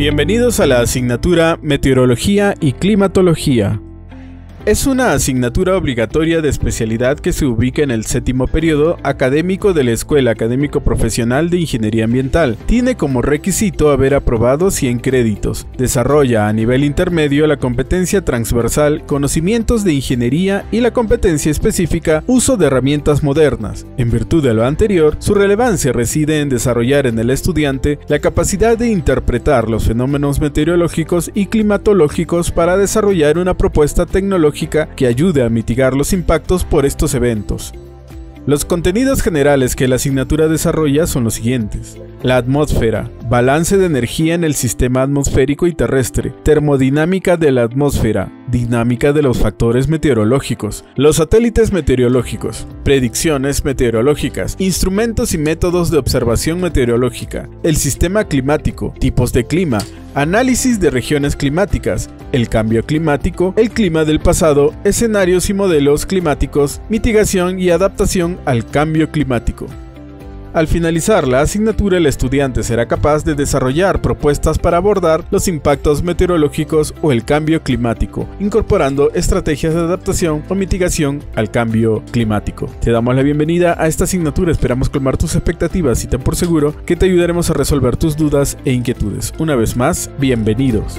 Bienvenidos a la asignatura Meteorología y Climatología. Es una asignatura obligatoria de especialidad que se ubica en el séptimo periodo académico de la Escuela Académico Profesional de Ingeniería Ambiental. Tiene como requisito haber aprobado 100 créditos. Desarrolla a nivel intermedio la competencia transversal, conocimientos de ingeniería y la competencia específica, uso de herramientas modernas. En virtud de lo anterior, su relevancia reside en desarrollar en el estudiante la capacidad de interpretar los fenómenos meteorológicos y climatológicos para desarrollar una propuesta tecnológica que ayude a mitigar los impactos por estos eventos. Los contenidos generales que la asignatura desarrolla son los siguientes. La atmósfera, balance de energía en el sistema atmosférico y terrestre, termodinámica de la atmósfera, dinámica de los factores meteorológicos, los satélites meteorológicos, predicciones meteorológicas, instrumentos y métodos de observación meteorológica, el sistema climático, tipos de clima, análisis de regiones climáticas, el cambio climático, el clima del pasado, escenarios y modelos climáticos, mitigación y adaptación al cambio climático. Al finalizar la asignatura, el estudiante será capaz de desarrollar propuestas para abordar los impactos meteorológicos o el cambio climático, incorporando estrategias de adaptación o mitigación al cambio climático. Te damos la bienvenida a esta asignatura, esperamos colmar tus expectativas y ten por seguro que te ayudaremos a resolver tus dudas e inquietudes. Una vez más, bienvenidos.